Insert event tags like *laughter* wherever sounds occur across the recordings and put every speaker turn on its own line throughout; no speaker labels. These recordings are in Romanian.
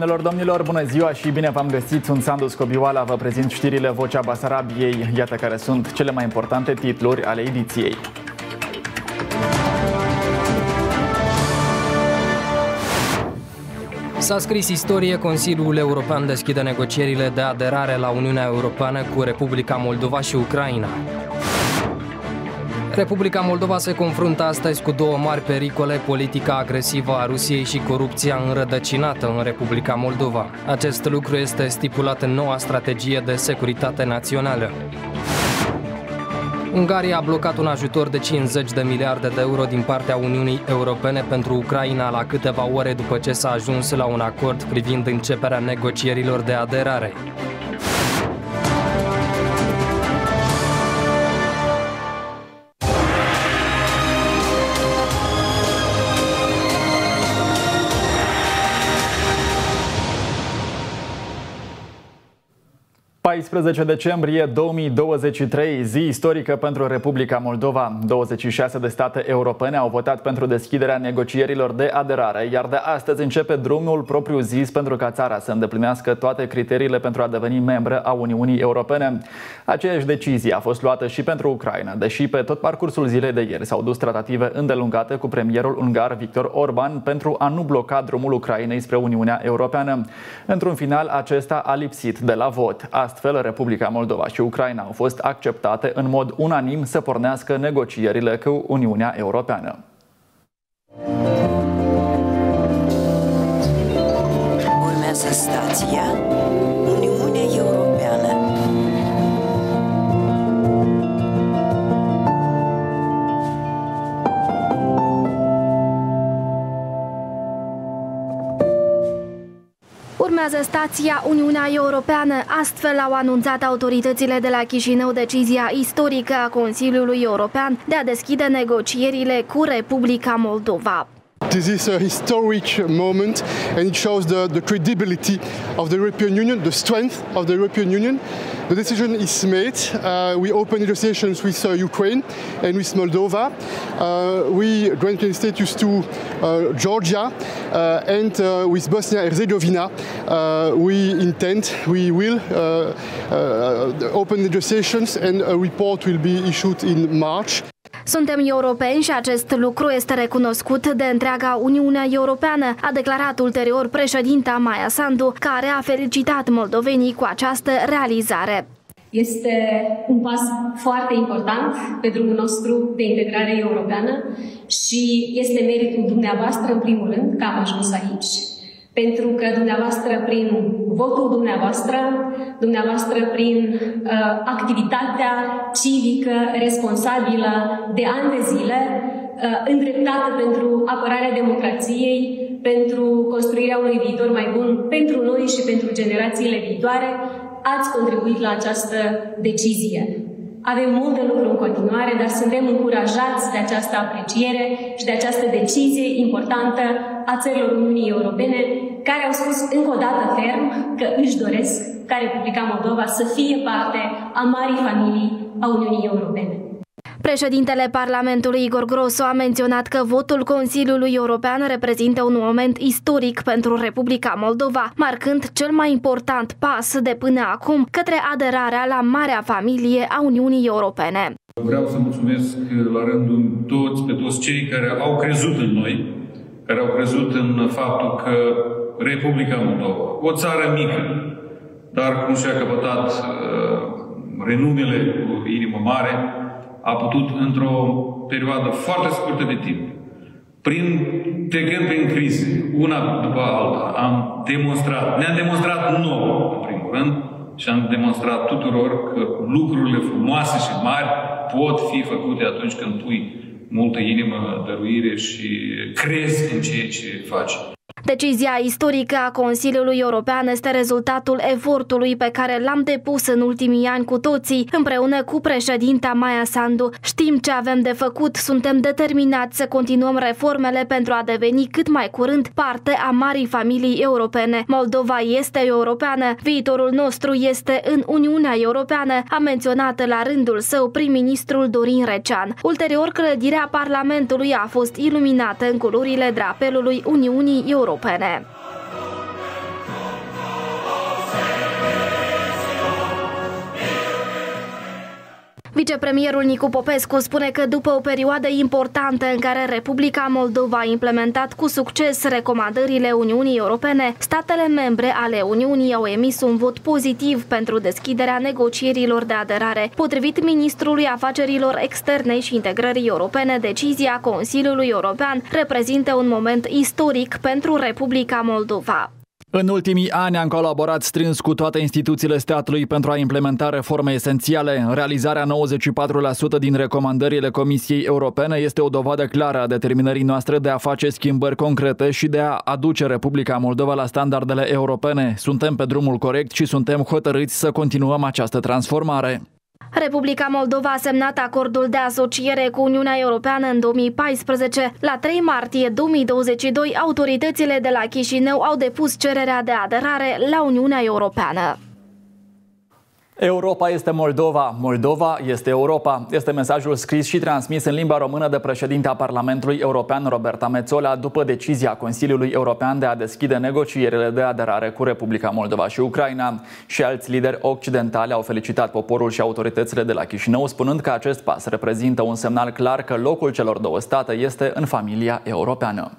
Doamnelor, domnilor, bună ziua și bine v-am găsit. Sunt Sandu Scobioala, vă prezint știrile Vocea Basarabiei. Iată care sunt cele mai importante titluri ale ediției.
S-a scris istorie, Consiliul European deschide negocierile de aderare la Uniunea Europeană cu Republica Moldova și Ucraina. Republica Moldova se confruntă astăzi cu două mari pericole, politica agresivă a Rusiei și corupția înrădăcinată în Republica Moldova. Acest lucru este stipulat în noua strategie de securitate națională. Ungaria a blocat un ajutor de 50 de miliarde de euro din partea Uniunii Europene pentru Ucraina la câteva ore după ce s-a ajuns la un acord privind începerea negocierilor de aderare.
14 decembrie 2023, zi istorică pentru Republica Moldova. 26 de state europene au votat pentru deschiderea negocierilor de aderare, iar de astăzi începe drumul propriu zis pentru ca țara să îndeplinească toate criteriile pentru a deveni membră a Uniunii Europene. Aceeași decizie a fost luată și pentru Ucraina, deși pe tot parcursul zilei de ieri s-au dus tratative îndelungate cu premierul ungar Victor Orban pentru a nu bloca drumul Ucrainei spre Uniunea Europeană. Într-un final, acesta a lipsit de la vot. Astfel, Republica Moldova și Ucraina au fost acceptate în mod unanim să pornească negocierile cu Uniunea Europeană.
Urmează stația
Urmează stația Uniunea Europeană. Astfel au anunțat autoritățile de la Chișinău decizia istorică a Consiliului European de a deschide negocierile cu Republica Moldova.
This is a historic moment and it shows the, the credibility of the European Union, the strength of the European Union. The decision is made. Uh, we open negotiations with uh, Ukraine and with Moldova. Uh, we grant status to uh, Georgia uh, and uh, with Bosnia and Herzegovina. we intend, we will open negotiations and a report will be issued in March.
Suntem europeni și acest lucru este recunoscut de întreaga Uniune Europeană, a declarat ulterior președinta Maia Sandu, care a felicitat moldovenii cu această realizare.
Este un pas foarte important pe drumul nostru de integrare europeană și este meritul dumneavoastră, în primul rând, că am ajuns aici. Pentru că dumneavoastră, prin votul dumneavoastră, dumneavoastră prin uh, activitatea civică responsabilă de ani de zile, uh, îndreptată pentru apărarea democrației, pentru construirea unui viitor mai bun pentru noi și pentru generațiile viitoare, ați contribuit la această decizie. Avem mult de lucru în continuare, dar suntem încurajați de această apreciere și de această decizie importantă a țărilor Uniunii Europene, care au spus încă o dată ferm că își doresc ca Republica Moldova să fie parte a marii familii a Uniunii Europene.
Președintele Parlamentului Igor Grosu a menționat că votul Consiliului European reprezintă un moment istoric pentru Republica Moldova, marcând cel mai important pas de până acum către aderarea la marea familie a Uniunii Europene.
Vreau să mulțumesc la rândul toți, pe toți cei care au crezut în noi, care au crezut în faptul că Republica Moldova, o țară mică, dar cum și-a căpătat uh, renumele cu inimă mare, a putut într-o perioadă foarte scurtă de timp, prin, trecând prin crize, una după alta, am demonstrat, ne-am demonstrat nouă, în primul rând, și am demonstrat tuturor că lucrurile frumoase și mari pot fi făcute atunci când pui multă inimă, dăruire și crezi în ceea ce faci.
Decizia istorică a Consiliului European este rezultatul efortului pe care l-am depus în ultimii ani cu toții, împreună cu președinta Maia Sandu. Știm ce avem de făcut, suntem determinați să continuăm reformele pentru a deveni cât mai curând parte a marii familii europene. Moldova este europeană, viitorul nostru este în Uniunea Europeană, a menționat la rândul său prim-ministrul Dorin Recean. Ulterior, clădirea Parlamentului a fost iluminată în culorile drapelului Uniunii Europene. Europene. Vicepremierul Nicu Popescu spune că după o perioadă importantă în care Republica Moldova a implementat cu succes recomandările Uniunii Europene, statele membre ale Uniunii au emis un vot pozitiv pentru deschiderea negocierilor de aderare. Potrivit ministrului afacerilor externe și integrării europene, decizia Consiliului European reprezintă un moment istoric pentru Republica Moldova.
În ultimii ani am colaborat strâns cu toate instituțiile statului pentru a implementa reforme esențiale. Realizarea 94% din recomandările Comisiei Europene este o dovadă clară a determinării noastre de a face schimbări concrete și de a aduce Republica Moldova la standardele europene. Suntem pe drumul corect și suntem hotărâți să continuăm această transformare.
Republica Moldova a semnat acordul de asociere cu Uniunea Europeană în 2014. La 3 martie 2022, autoritățile de la Chișinău au depus cererea de aderare la Uniunea Europeană.
Europa este Moldova, Moldova este Europa. Este mesajul scris și transmis în limba română de președintea Parlamentului European Roberta Metzola după decizia Consiliului European de a deschide negocierile de aderare cu Republica Moldova și Ucraina. Și alți lideri occidentali au felicitat poporul și autoritățile de la Chișinău, spunând că acest pas reprezintă un semnal clar că locul celor două state este în familia europeană.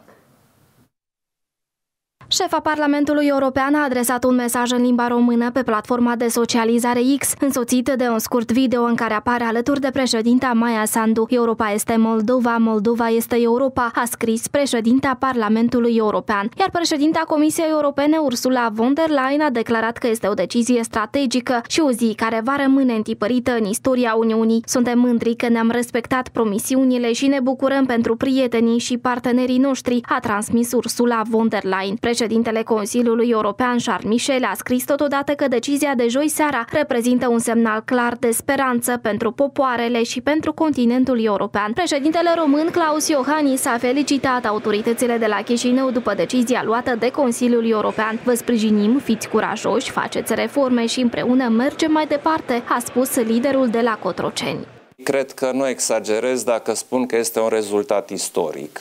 Șefa Parlamentului European a adresat un mesaj în limba română pe platforma de socializare X, însoțit de un scurt video în care apare alături de președinta Maia Sandu. Europa este Moldova, Moldova este Europa, a scris președinta Parlamentului European. Iar președinta Comisiei Europene, Ursula von der Leyen, a declarat că este o decizie strategică și o zi care va rămâne întipărită în istoria Uniunii. Suntem mândri că ne-am respectat promisiunile și ne bucurăm pentru prietenii și partenerii noștri, a transmis Ursula von der Leyen. Președintele Consiliului European Charles Michel a scris totodată că decizia de joi seara reprezintă un semnal clar de speranță pentru popoarele și pentru continentul european. Președintele român Claus Iohannis a felicitat autoritățile de la Chișinău după decizia luată de Consiliul European. Vă sprijinim, fiți curajoși, faceți reforme și împreună mergem mai departe, a spus liderul de la Cotroceni.
Cred că nu exagerez dacă spun că este un rezultat istoric.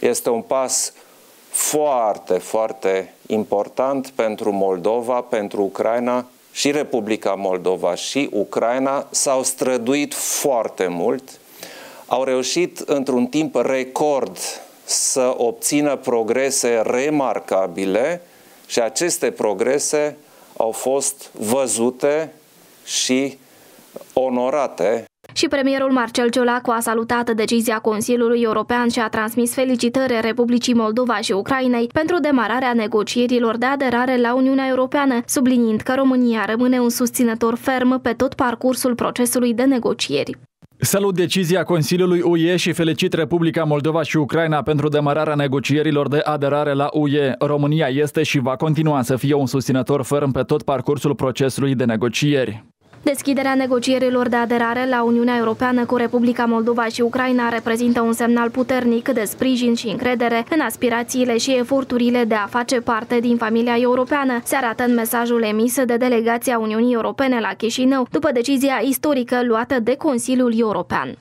Este un pas foarte, foarte important pentru Moldova, pentru Ucraina și Republica Moldova și Ucraina. S-au străduit foarte mult, au reușit într-un timp record să obțină progrese remarcabile și aceste progrese au fost văzute și onorate
și premierul Marcel Ciolacu a salutat decizia Consiliului European și a transmis felicitări Republicii Moldova și Ucrainei pentru demararea negocierilor de aderare la Uniunea Europeană, subliniind că România rămâne un susținător ferm pe tot parcursul procesului de negocieri.
Salut decizia Consiliului UE și felicit Republica Moldova și Ucraina pentru demararea negocierilor de aderare la UE. România este și va continua să fie un susținător ferm pe tot parcursul procesului de negocieri.
Deschiderea negocierilor de aderare la Uniunea Europeană cu Republica Moldova și Ucraina reprezintă un semnal puternic de sprijin și încredere în aspirațiile și eforturile de a face parte din familia europeană, se arată în mesajul emis de delegația Uniunii Europene la Chișinău, după decizia istorică luată de Consiliul European.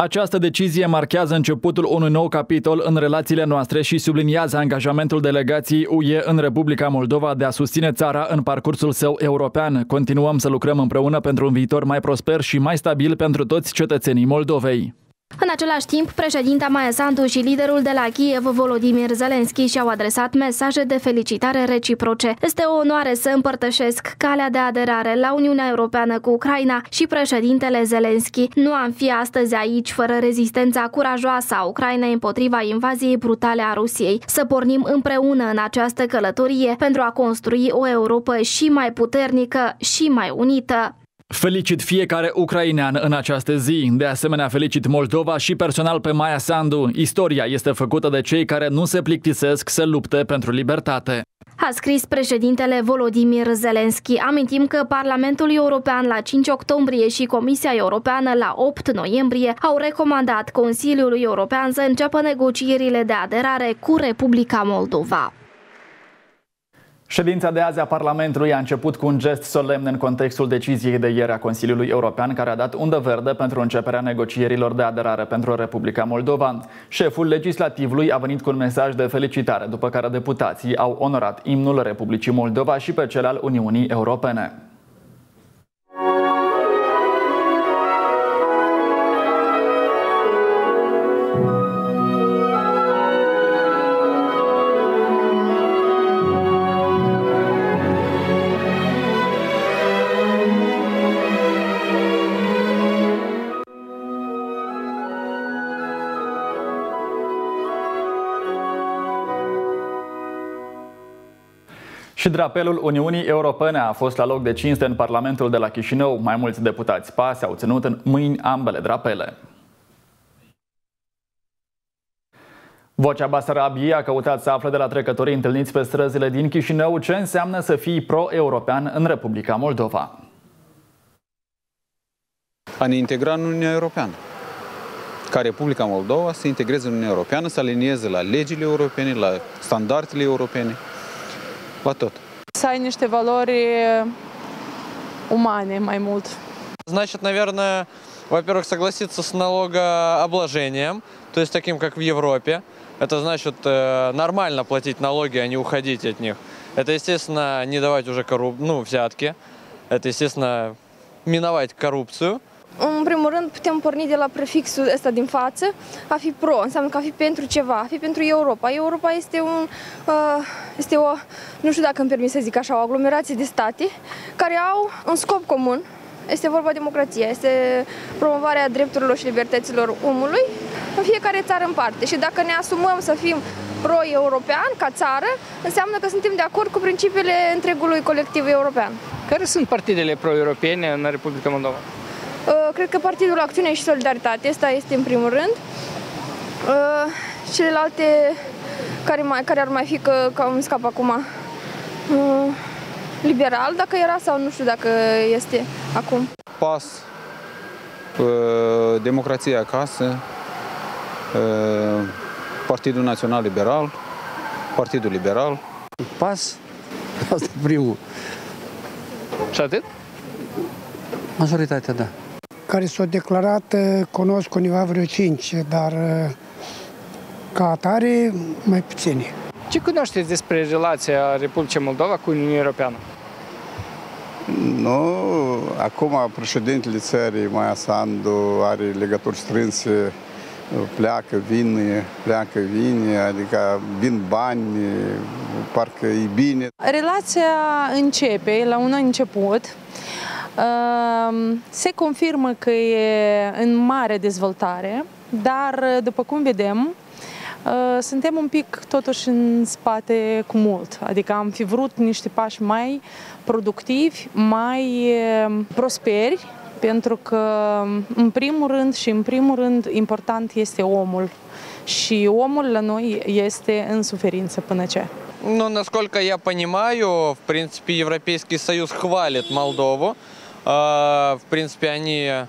Această decizie marchează începutul unui nou capitol în relațiile noastre și subliniază angajamentul delegației UE în Republica Moldova de a susține țara în parcursul său european. Continuăm să lucrăm împreună pentru un viitor mai prosper și mai stabil pentru toți cetățenii Moldovei.
În același timp, președinta Maia Sandu și liderul de la Kiev, Volodymyr Zelensky, și-au adresat mesaje de felicitare reciproce. Este o onoare să împărtășesc calea de aderare la Uniunea Europeană cu Ucraina și președintele Zelensky. Nu am fi astăzi aici fără rezistența curajoasă a Ucrainei împotriva invaziei brutale a Rusiei. Să pornim împreună în această călătorie pentru a construi o Europa și mai puternică și mai unită.
Felicit fiecare ucrainean în această zi. De asemenea, felicit Moldova și personal pe Maia Sandu. Istoria este făcută de cei care nu se plictisesc să lupte pentru libertate.
A scris președintele Volodymyr Zelensky. Amintim că Parlamentul European la 5 octombrie și Comisia Europeană la 8 noiembrie au recomandat Consiliului European să înceapă negocierile de aderare cu Republica Moldova.
Ședința de azi a Parlamentului a început cu un gest solemn în contextul deciziei de ieri a Consiliului European, care a dat undă verde pentru începerea negocierilor de aderare pentru Republica Moldova. Șeful legislativului a venit cu un mesaj de felicitare, după care deputații au onorat imnul Republicii Moldova și pe cel al Uniunii Europene. Și drapelul Uniunii Europene a fost la loc de cinste în Parlamentul de la Chișinău. Mai mulți deputați PAS au ținut în mâini ambele drapele. Vocea Basarabiei a căutat să afle de la trecătorii întâlniți pe străzile din Chișinău ce înseamnă să fii pro-european în Republica Moldova.
A ne integra în Uniunea Europeană. Ca Republica Moldova să integreze în Uniunea Europeană, să alinieze la legile europene, la standardele europene, la tot.
Să ai niște valori умane mai mult.
Значит, наверное, во-первых, согласиться с налогообложением, то есть таким, как в Европе. Это значит э, нормально платить налоги, а не уходить от них. Это, естественно, не давать уже корруп... ну, взятки. Это, естественно, миновать коррупцию.
În primul rând, putem porni de la prefixul ăsta din față, a fi pro, înseamnă că a fi pentru ceva, a fi pentru Europa. Europa este un, uh, este o, nu știu dacă îmi permis să zic așa, o aglomerație de state care au un scop comun. Este vorba de democrație, este promovarea drepturilor și libertăților omului în fiecare țară în parte. Și dacă ne asumăm să fim pro-european ca țară, înseamnă că suntem de acord cu principiile întregului colectiv european.
Care sunt partidele pro-europene în Republica Moldova?
Cred că Partidul Acțiune și Solidaritate, ăsta este în primul rând. Celelalte care, mai, care ar mai fi, că, că îmi scap acum, liberal, dacă era sau nu știu dacă este acum.
PAS, Democrația Acasă, Partidul Național Liberal, Partidul Liberal.
PAS, asta e primul.
Și atât?
Majoritatea, da.
Care s-au declarat, cunosc univa vreo cinci, dar ca atare mai puțini.
Ce cunoașteți despre relația Republicii Moldova cu Uniunea Europeană?
Nu, acum președintele țării, Maia Sandu, are legături strânse pleacă, vine, pleacă, vine, adică vin bani, parcă e bine.
Relația începe la un început, se confirmă că e în mare dezvoltare, dar după cum vedem, suntem un pic totuși în spate cu mult. Adică am fi vrut niște pași mai productivi, mai prosperi, pentru că, în primul rând și în primul rând, important este omul. Și omul la noi este în suferință până ce.
Ну, насколько я понимаю, в принципе, Европейский Союз хвалит Молдову. В принципе, они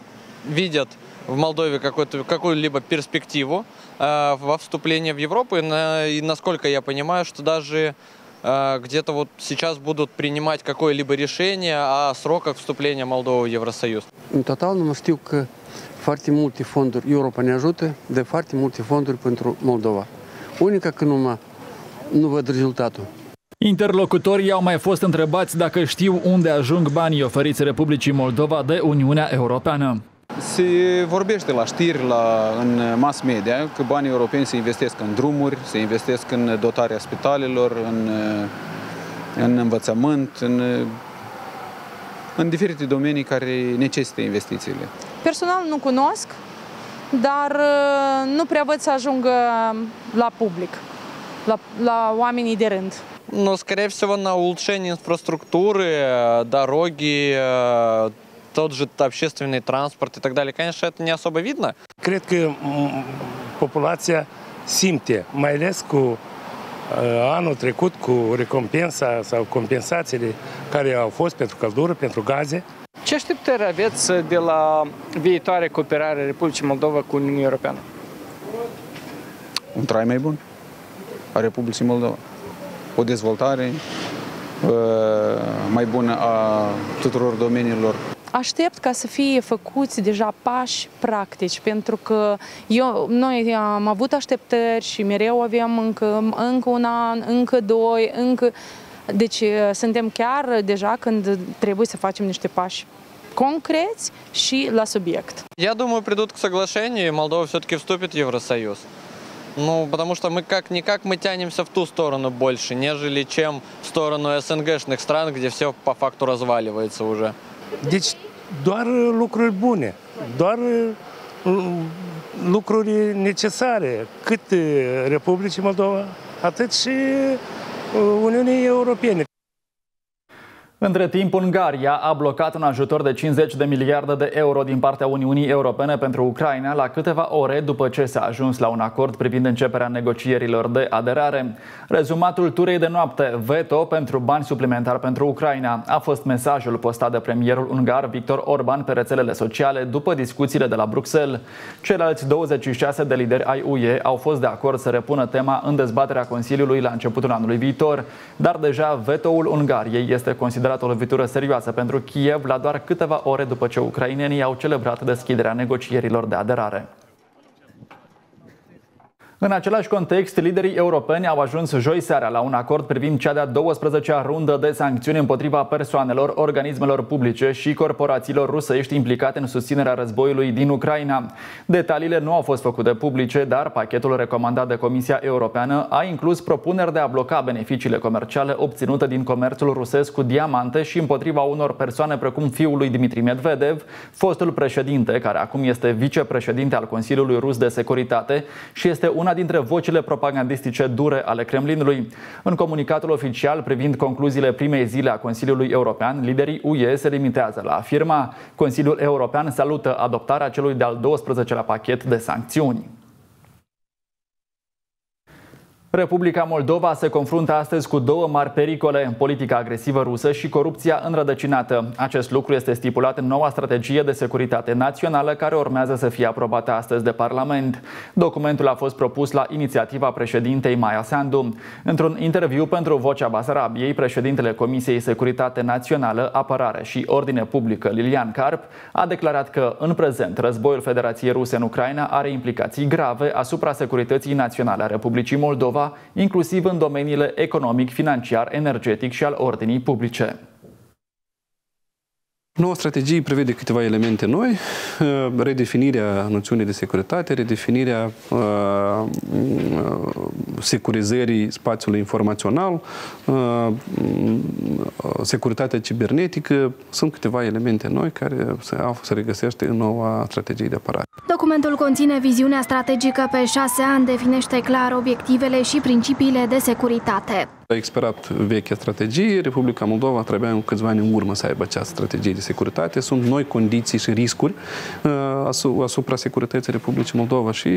видят в Молдове какую-либо перспективу во вступлении в Европу. И, насколько я понимаю, что даже где-то вот сейчас будут принимать какое-либо решение о сроках вступления Молдовы в Евросоюз?
Total, nu știu că foarte multe fonduri, Europa ne ajută de foarte multe fonduri pentru Moldova. Unica că numai nu.
Interlocutorii au mai fost întrebați dacă știu unde ajung banii oferiți Republicii Moldova de Uniunea Europeană.
Se vorbește la știri, la, în mass media, că banii europeni se investesc în drumuri, se investesc în dotarea spitalelor, în, în învățământ, în, în diferite domenii care necesită investițiile.
Personal nu cunosc, dar nu prea văd să ajungă la public, la, la oamenii de rând.
Но, скорее всего, на улучшение инфраструктуры, дороги, тот же общественный транспорт и так далее, конечно, это не особо видно.
Cred că populația simte, mai ales cu anul trecut, cu recompensa sau compensațiile care au fost pentru căldură, pentru gaze.
Ce așteptări aveți de la viitoare cooperare Republicii Moldova cu Uniunea Europeană?
Un trai mai bun a Republicii Moldova. O dezvoltare mai bună a tuturor domeniilor
Aștept ca să fie făcuți deja pași practici, pentru că eu, noi am avut așteptări și mereu aveam încă, încă un an, încă doi, încă... Deci suntem chiar deja când trebuie să facem niște pași конкретți și la subiect.
Я думаю, придут к соглашению, и Молдова все-таки вступит в Евросоюз. Ну, потому что мы как-никак мы тянемся в ту сторону больше, нежели чем в сторону СНГшных стран, где все по факту разваливается уже.
Deci doar lucruri bune, doar lucruri necesare, cât Republicii Moldova, atât și Uniunii Europene.
Între timp, Ungaria a blocat un ajutor de 50 de miliarde de euro din partea Uniunii Europene pentru Ucraina la câteva ore după ce s-a ajuns la un acord privind începerea negocierilor de aderare. Rezumatul turei de noapte, veto pentru bani suplimentari pentru Ucraina, a fost mesajul postat de premierul ungar Victor Orban pe rețelele sociale după discuțiile de la Bruxelles. Ceilalți 26 de lideri ai UE au fost de acord să repună tema în dezbaterea Consiliului la începutul anului viitor, dar deja vetoul Ungariei este considerat considerat o lovitură serioasă pentru Kiev la doar câteva ore după ce ucrainenii au celebrat deschiderea negocierilor de aderare. În același context, liderii europeni au ajuns joi seara la un acord privind cea de-a 12-a rundă de sancțiuni împotriva persoanelor, organismelor publice și corporațiilor rusești implicate în susținerea războiului din Ucraina. Detaliile nu au fost făcute publice, dar pachetul recomandat de Comisia Europeană a inclus propuneri de a bloca beneficiile comerciale obținute din comerțul rusesc cu diamante și împotriva unor persoane precum fiul lui Dimitri Medvedev, fostul președinte, care acum este vicepreședinte al Consiliului Rus de Securitate și este una una dintre vocile propagandistice dure ale Kremlinului. În comunicatul oficial privind concluziile primei zile a Consiliului European, liderii UE se limitează la afirma Consiliul European salută adoptarea celui de-al 12-lea pachet de sancțiuni. Republica Moldova se confruntă astăzi cu două mari pericole, politica agresivă rusă și corupția înrădăcinată. Acest lucru este stipulat în noua strategie de securitate națională care urmează să fie aprobată astăzi de Parlament. Documentul a fost propus la inițiativa președintei Maia Sandu. Într-un interviu pentru Vocea Basarabiei, președintele Comisiei Securitate Națională, Apărare și Ordine Publică, Lilian Carp, a declarat că în prezent războiul Federației Ruse în Ucraina are implicații grave asupra securității naționale a Republicii Moldova Moldova, inclusiv în domeniile economic, financiar, energetic și al ordinii publice.
Noua strategie prevede câteva elemente noi, uh, redefinirea noțiunii de securitate, redefinirea uh, uh, securizării spațiului informațional, uh, securitatea cibernetică, sunt câteva elemente noi care se, se regăsește în noua strategie de apărare.
Documentul conține viziunea strategică pe șase ani, definește clar obiectivele și principiile de securitate.
A expirat vechea strategie, Republica Moldova trebuia în câțiva ani în urmă să aibă această strategie de securitate. Sunt noi condiții și riscuri uh, asupra securității Republicii Moldova și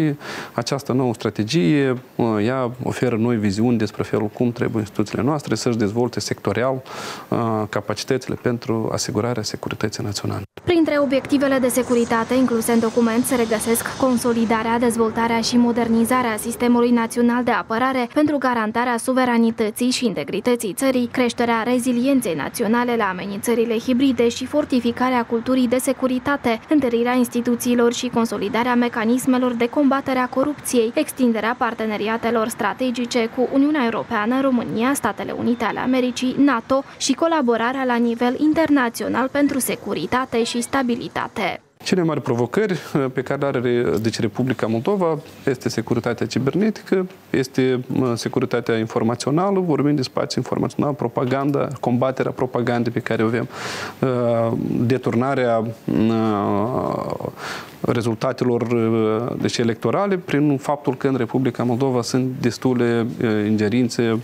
această nouă strategie, uh, ea oferă noi viziuni despre felul cum trebuie instituțiile noastre să-și dezvolte sectorial uh, capacitățile pentru asigurarea securității naționale.
Printre obiectivele de securitate incluse în document se regăsesc consolidarea, dezvoltarea și modernizarea sistemului național de apărare pentru garantarea suveranității securității și integrității țării, creșterea rezilienței naționale la amenințările hibride și fortificarea culturii de securitate, întărirea instituțiilor și consolidarea mecanismelor de combatere a corupției, extinderea parteneriatelor strategice cu Uniunea Europeană, România, Statele Unite ale Americii, NATO și colaborarea la nivel internațional pentru securitate și stabilitate.
Cele mari provocări uh, pe care le are deci Republica Moldova este securitatea cibernetică, este uh, securitatea informațională, vorbim de spațiu informațional, propaganda, combaterea propagandei pe care o avem, uh, deturnarea rezultatelor deci, electorale prin faptul că în Republica Moldova sunt destule ingerințe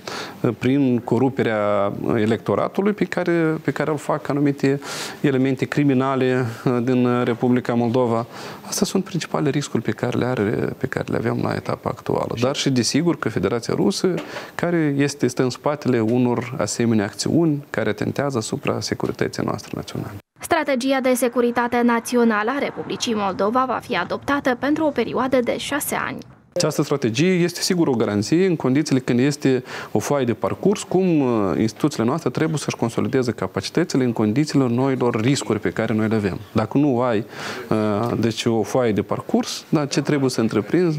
prin coruperea electoratului pe care, pe care îl fac anumite elemente criminale din Republica Republica Moldova. Astea sunt principalele riscuri pe care le are, pe care le avem la etapa actuală. Dar și desigur că Federația Rusă, care este, stă în spatele unor asemenea acțiuni care atentează asupra securității noastre naționale.
Strategia de securitate națională a Republicii Moldova va fi adoptată pentru o perioadă de șase ani.
Această strategie este sigur o garanție în condițiile când este o foaie de parcurs, cum uh, instituțiile noastre trebuie să-și consolideze capacitățile în condițiile noilor riscuri pe care noi le avem. Dacă nu ai uh, deci o foaie de parcurs, dar ce trebuie să întreprinzi,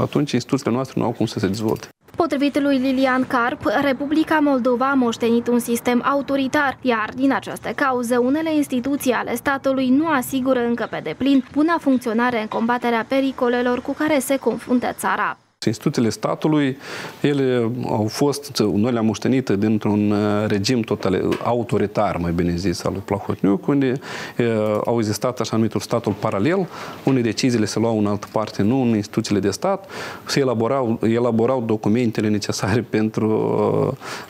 atunci instituțiile noastre nu au cum să se dezvolte.
Potrivit lui Lilian Carp, Republica Moldova a moștenit un sistem autoritar, iar din această cauză unele instituții ale statului nu asigură încă pe deplin buna funcționare în combaterea pericolelor cu care se confruntă țara.
Instituțiile statului, ele au fost, noi le-am moștenit dintr-un uh, regim total autoritar, mai bine zis, al lui Plahotniuc, unde e, uh, au existat așa numitul statul paralel, unde deciziile se luau în altă parte, nu în instituțiile de stat, se elaborau, elaborau documentele necesare *laughs* pentru,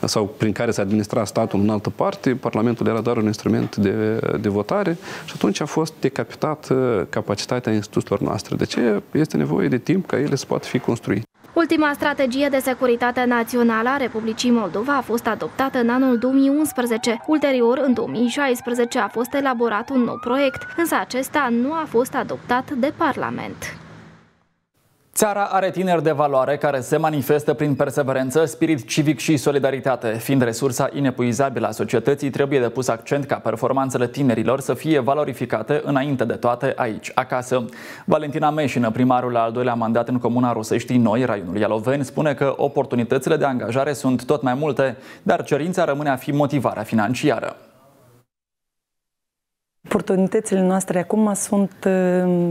uh, sau prin care se administra statul în altă parte, Parlamentul era doar un instrument de, de votare și atunci a fost decapitat capacitatea instituțiilor noastre. De ce este nevoie de timp ca ele să poată fi construite?
Ultima strategie de securitate națională a Republicii Moldova a fost adoptată în anul 2011. Ulterior, în 2016, a fost elaborat un nou proiect, însă acesta nu a fost adoptat de Parlament.
Țara are tineri de valoare care se manifestă prin perseverență, spirit civic și solidaritate. Fiind resursa inepuizabilă a societății, trebuie de pus accent ca performanțele tinerilor să fie valorificate înainte de toate aici, acasă. Valentina Meșină, primarul la al doilea mandat în Comuna Ruseștii Noi, raionul Ialoveni, spune că oportunitățile de angajare sunt tot mai multe, dar cerința rămâne a fi motivarea financiară.
Oportunitățile noastre acum sunt uh,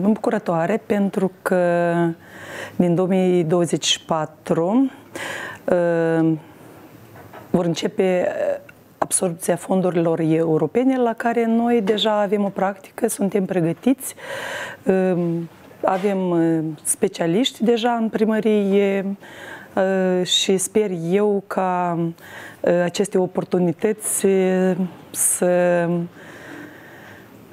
îmbucurătoare pentru că din 2024 uh, vor începe absorpția fondurilor europene la care noi deja avem o practică, suntem pregătiți, uh, avem specialiști deja în primărie și sper eu ca aceste oportunități să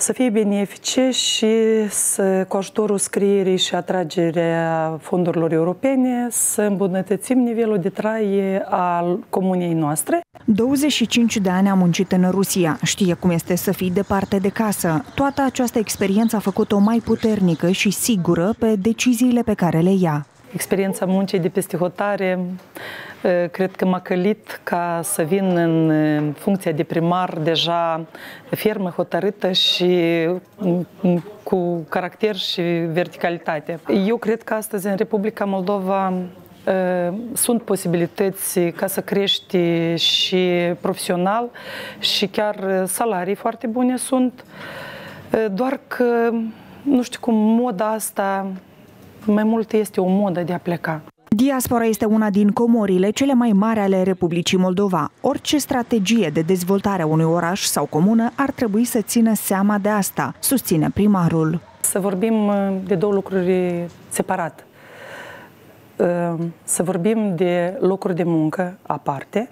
să fie benefice și să, cu ajutorul scrierii și atragerea fondurilor europene să îmbunătățim nivelul de trai al comunei noastre.
25 de ani a muncit în Rusia, știe cum este să fii departe de casă. Toată această experiență a făcut-o mai puternică și sigură pe deciziile pe care le ia.
Experiența muncii de peste hotare cred că m-a călit ca să vin în funcția de primar deja fermă, hotărâtă și cu caracter și verticalitate. Eu cred că astăzi în Republica Moldova sunt posibilități ca să crești și profesional și chiar salarii foarte bune sunt, doar că, nu știu cum, moda asta mai mult este o modă de a pleca.
Diaspora este una din comorile cele mai mari ale Republicii Moldova. Orice strategie de dezvoltare a unui oraș sau comună ar trebui să țină seama de asta, susține primarul.
Să vorbim uh, de două lucruri separate. Uh, să vorbim de locuri de muncă aparte,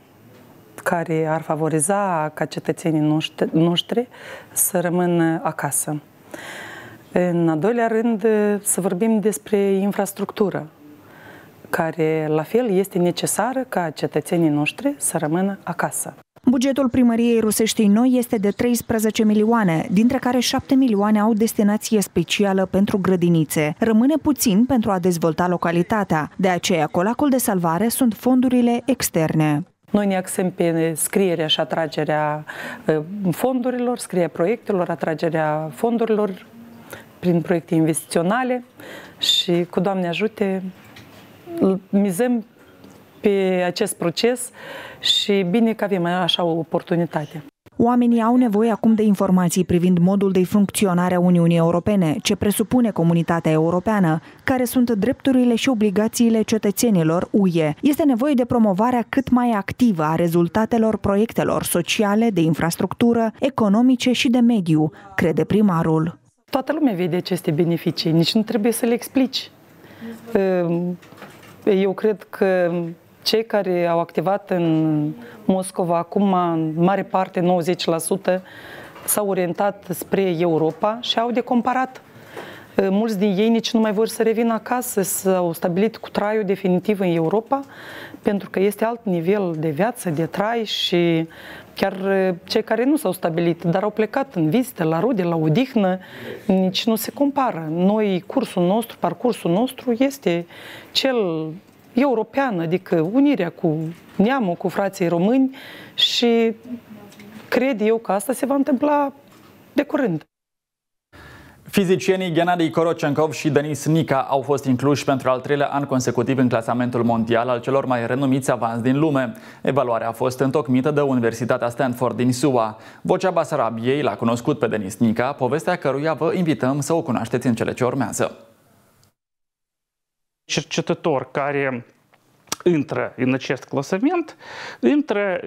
care ar favoriza ca cetățenii noștri să rămână acasă. În al doilea rând, să vorbim despre infrastructură, care la fel este necesară ca cetățenii noștri să rămână acasă.
Bugetul primăriei Ruseștii Noi este de 13 milioane, dintre care 7 milioane au destinație specială pentru grădinițe. Rămâne puțin pentru a dezvolta localitatea, de aceea colacul de salvare sunt fondurile externe.
Noi ne axăm pe scrierea și atragerea ă, fondurilor, scrierea proiectelor, atragerea fondurilor prin proiecte investiționale și cu Doamne ajute mizăm pe acest proces și bine că avem așa o oportunitate.
Oamenii au nevoie acum de informații privind modul de funcționare a Uniunii Europene, ce presupune comunitatea europeană, care sunt drepturile și obligațiile cetățenilor UE. Este nevoie de promovarea cât mai activă a rezultatelor proiectelor sociale, de infrastructură, economice și de mediu, crede primarul.
Toată lumea vede aceste beneficii, nici nu trebuie să le explici. Eu cred că cei care au activat în Moscova, acum în mare parte, 90%, s-au orientat spre Europa și au de comparat. Mulți din ei nici nu mai vor să revină acasă, s-au stabilit cu traiul definitiv în Europa, pentru că este alt nivel de viață, de trai și chiar cei care nu s-au stabilit, dar au plecat în vizite, la rude, la odihnă, nici nu se compară. Noi, cursul nostru, parcursul nostru este cel european, adică unirea cu neamul, cu frații români și cred eu că asta se va întâmpla de curând.
Fizicienii Gennady Korochenkov și Denis Nica au fost incluși pentru al treilea an consecutiv în clasamentul mondial al celor mai renumiți avanți din lume. Evaluarea a fost întocmită de Universitatea Stanford din SUA. Vocea Basarabiei l-a cunoscut pe Denis Nica, povestea căruia vă invităm să o cunoașteți în cele ce urmează.
cercetători care intră în acest clasament, intră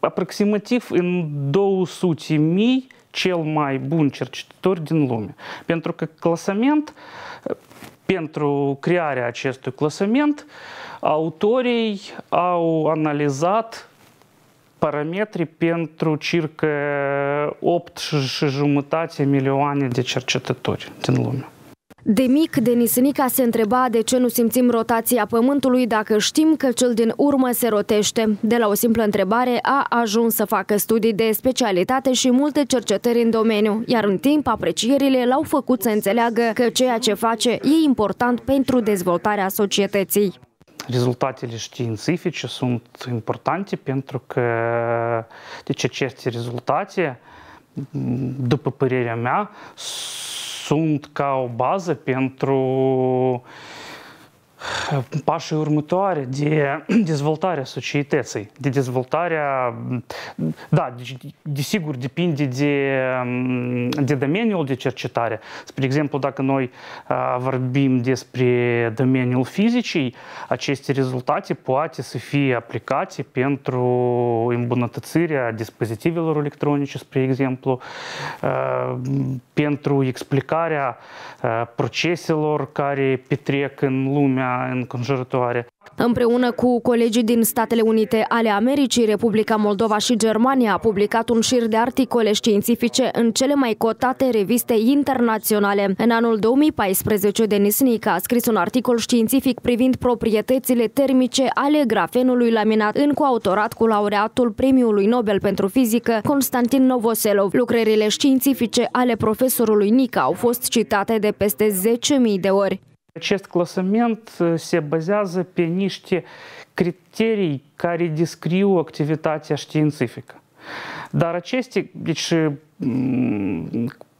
aproximativ în 200 mii cel mai bun cercetători din lume. Pentru că clasament, pentru crearea acestui clasament, autorii au analizat parametri pentru circa 8 și jumătate milioane de cercetători din lume.
De mic, Denisnica se întreba de ce nu simțim rotația Pământului dacă știm că cel din urmă se rotește. De la o simplă întrebare a ajuns să facă studii de specialitate și multe cercetări în domeniu, iar în timp aprecierile l-au făcut să înțeleagă că ceea ce face e important pentru dezvoltarea societății.
Rezultatele științifice sunt importante pentru că deci aceste rezultate, după părerea mea, sunt ca o bază pentru pașii următoare de dezvoltarea societății, de dezvoltarea, da, desigur, depinde de, de domeniul de cercetare. Spre exemplu, dacă noi vorbim despre domeniul fizicii, aceste rezultate poate să fie aplicate pentru îmbunătățirea dispozitivelor electronice, spre exemplu, pentru explicarea proceselor care petrec în lumea înconjurătoare.
Împreună cu colegii din Statele Unite ale Americii, Republica Moldova și Germania a publicat un șir de articole științifice în cele mai cotate reviste internaționale. În anul 2014, Denis Nica a scris un articol științific privind proprietățile termice ale grafenului laminat în coautorat cu laureatul Premiului Nobel pentru Fizică, Constantin Novoselov. Lucrările științifice ale profesorului Nica au fost citate de peste 10.000 de ori.
Acest clasament se bazează pe niște criterii care descriu activitatea științifică. Dar aceste, deci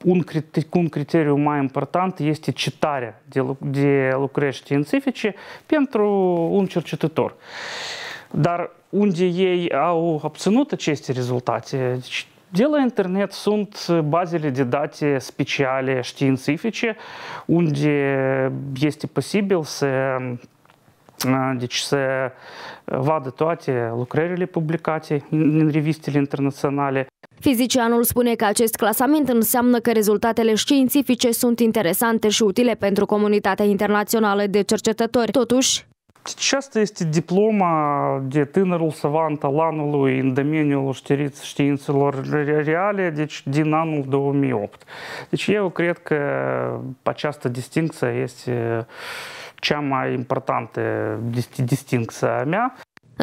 un, un criteriu mai important este citarea de, de lucrări științifice pentru un cercetător. Dar unde ei au obținut aceste rezultate, deci de la internet sunt bazele de date speciale științifice unde este posibil să deci să vadă toate lucrările publicate în revistele internaționale.
Fizicianul spune că acest clasament înseamnă că rezultatele științifice sunt interesante și utile pentru comunitatea internațională de cercetători. Totuși,
deci asta este diploma de tânărul savant al anului în domeniul științelor reale, deci din anul 2008. Deci eu cred că această distincție este cea mai importantă distincție mea.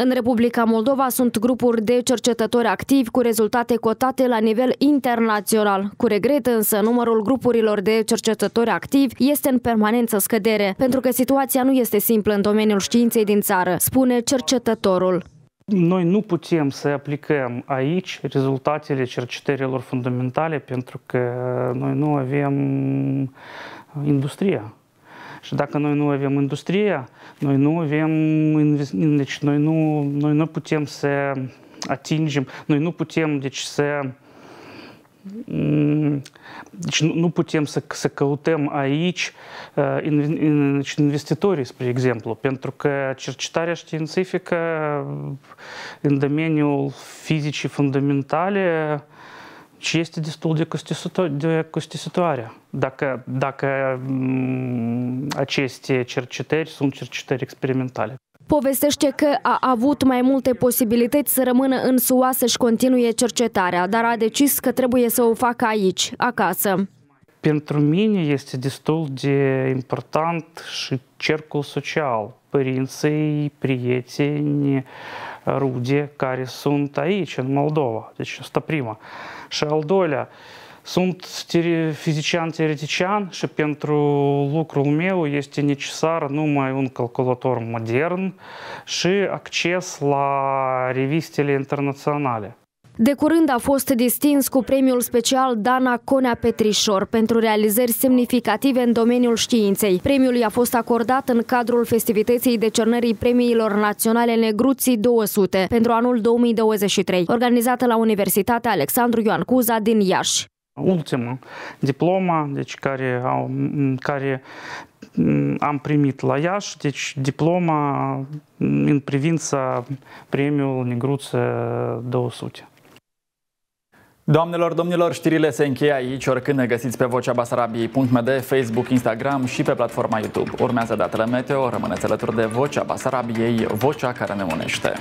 În Republica Moldova sunt grupuri de cercetători activi cu rezultate cotate la nivel internațional. Cu regret însă, numărul grupurilor de cercetători activi este în permanență scădere, pentru că situația nu este simplă în domeniul științei din țară, spune cercetătorul.
Noi nu putem să aplicăm aici rezultatele cercetărilor fundamentale pentru că noi nu avem industria. Și dacă noi nu avem industria, noi nu avem, deci noi nu, noi nu putem să atingem, noi nu putem deci să deci nu putem să, să căutăm aici investitorii, spre exemplu, pentru că cercetarea științifică în domeniul fizicii fundamentale și este destul de, de costisitoare dacă, dacă aceste cercetări sunt cercetări experimentale.
Povestește că a avut mai multe posibilități să rămână în SUA să-și continue cercetarea, dar a decis că trebuie să o facă aici, acasă.
Pentru mine este destul de important și cercul social, părinții, prieteni, rude care sunt aici, în Moldova. Deci asta prima. Și al doilea, sunt fizician teoretician și pentru lucrul meu este necesar numai un calculator modern și acces la revistele internaționale.
De curând a fost distins cu premiul special Dana Conea Petrișor pentru realizări semnificative în domeniul științei. Premiul i-a fost acordat în cadrul festivității decernării premiilor naționale Negruții 200 pentru anul 2023, organizată la Universitatea Alexandru Ioan Cuza din Iași
ultimă diploma, deci care, au, care am primit la Iași, deci diploma în privința premiul Negruță 200.
Doamnelor, domnilor, știrile se încheie aici, oricând ne găsiți pe vocea Basarabiei.md, Facebook, Instagram și pe platforma YouTube. Urmează datele meteo, rămâneți alături de Vocea Basarabiei, vocea care ne unește.